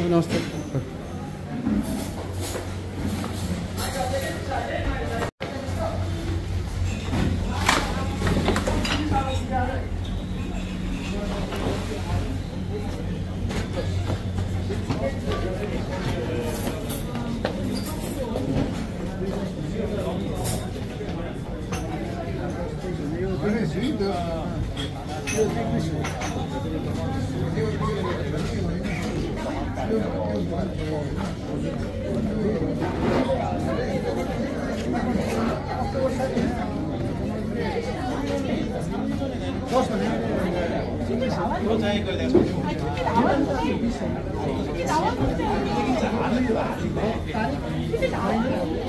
Buenos días. 여자인 걸 내가 전혀 모르겠어. 아니, 나왔는데. 나왔는데. 아는 건 아닌데. 나는 나왔는데.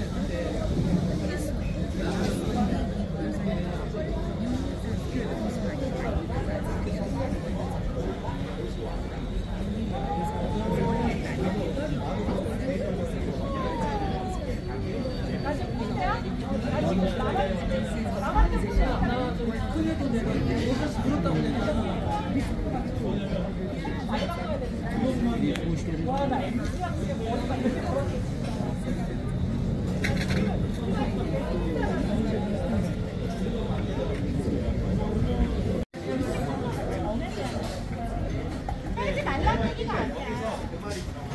사이즈 말라는 얘기가 아니야.